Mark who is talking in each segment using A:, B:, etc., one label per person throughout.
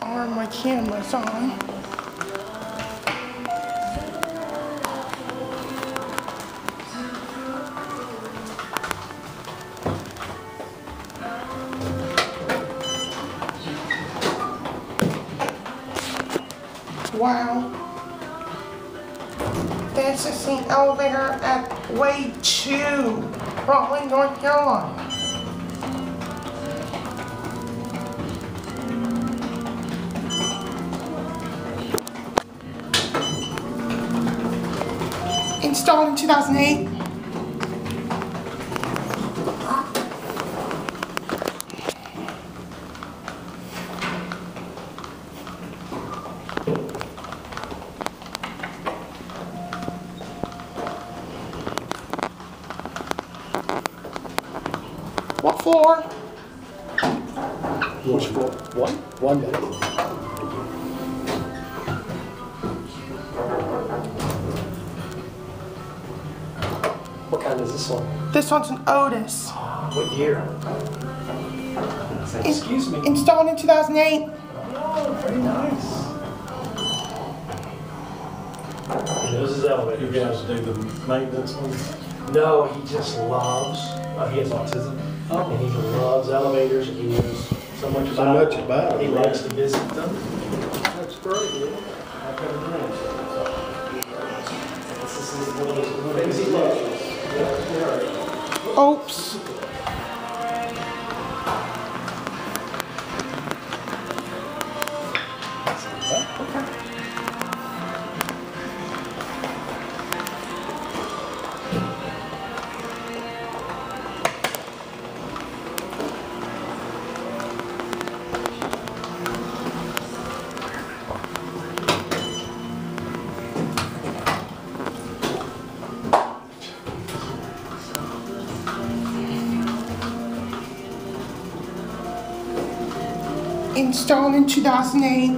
A: are my cameras on. Wow. This is the elevator at Wade 2, Raleigh, North Carolina. Installed in 2008. What floor?
B: Which floor? One? One What kind is this one?
A: This one's an Otis.
B: What year? Excuse me.
A: Installed in 2008.
B: Oh, very nice. He knows his
C: You
B: elevators.
C: guys do the maintenance one?
B: No, he just loves, uh, he has autism. And he loves elevators and he knows so much
C: So
B: about
C: much about it,
B: He
C: right.
B: likes to visit them.
C: That's great, yeah. I've got a dream.
B: This is one of those little things he loves.
A: Oops. Installed in 2008.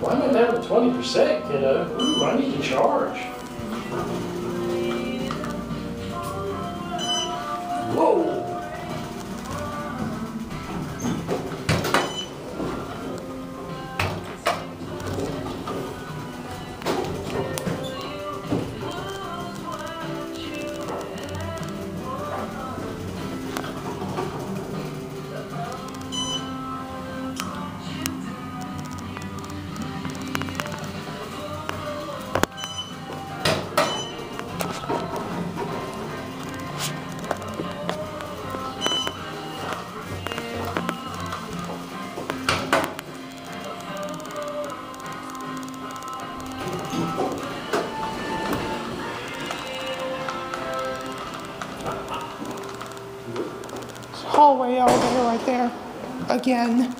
B: Why am I down to twenty percent, kiddo? Ooh, I need to charge.
A: Hallway elevator right there. Again.